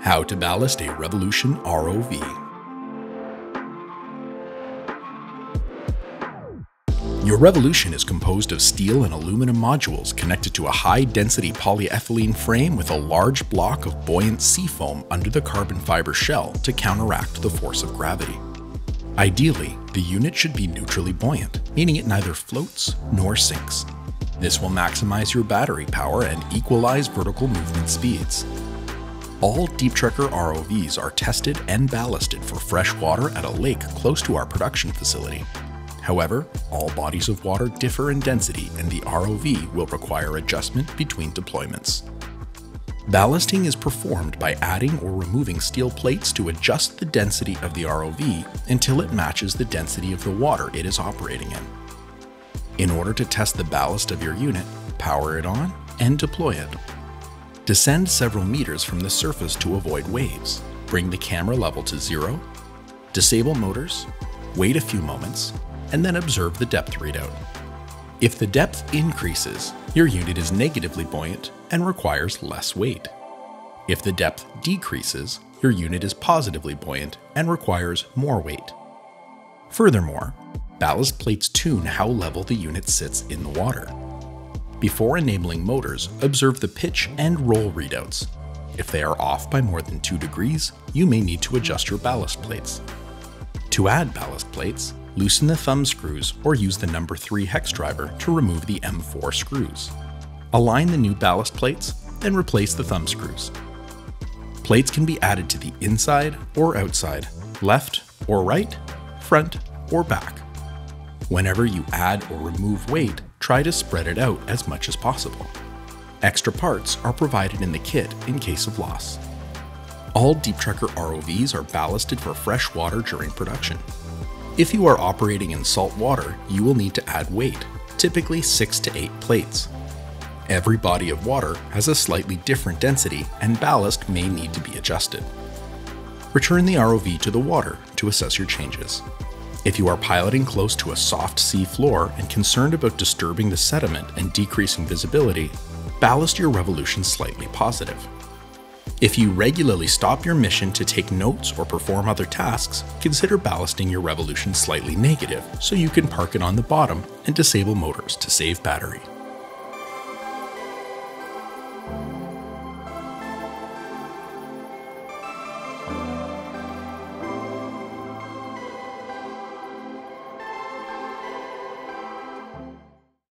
How to ballast a Revolution ROV. Your Revolution is composed of steel and aluminum modules connected to a high-density polyethylene frame with a large block of buoyant seafoam under the carbon fiber shell to counteract the force of gravity. Ideally, the unit should be neutrally buoyant, meaning it neither floats nor sinks. This will maximize your battery power and equalize vertical movement speeds. All Deep Trekker ROVs are tested and ballasted for fresh water at a lake close to our production facility. However, all bodies of water differ in density and the ROV will require adjustment between deployments. Ballasting is performed by adding or removing steel plates to adjust the density of the ROV until it matches the density of the water it is operating in. In order to test the ballast of your unit, power it on and deploy it. Descend several meters from the surface to avoid waves. Bring the camera level to zero. Disable motors. Wait a few moments, and then observe the depth readout. If the depth increases, your unit is negatively buoyant and requires less weight. If the depth decreases, your unit is positively buoyant and requires more weight. Furthermore, ballast plates tune how level the unit sits in the water. Before enabling motors, observe the pitch and roll readouts. If they are off by more than 2 degrees, you may need to adjust your ballast plates. To add ballast plates, loosen the thumb screws or use the number 3 hex driver to remove the M4 screws. Align the new ballast plates, then replace the thumb screws. Plates can be added to the inside or outside, left or right, front or back. Whenever you add or remove weight, try to spread it out as much as possible. Extra parts are provided in the kit in case of loss. All Deep Trekker ROVs are ballasted for fresh water during production. If you are operating in salt water, you will need to add weight, typically 6 to 8 plates. Every body of water has a slightly different density and ballast may need to be adjusted. Return the ROV to the water to assess your changes. If you are piloting close to a soft sea floor and concerned about disturbing the sediment and decreasing visibility, ballast your revolution slightly positive. If you regularly stop your mission to take notes or perform other tasks, consider ballasting your revolution slightly negative so you can park it on the bottom and disable motors to save battery.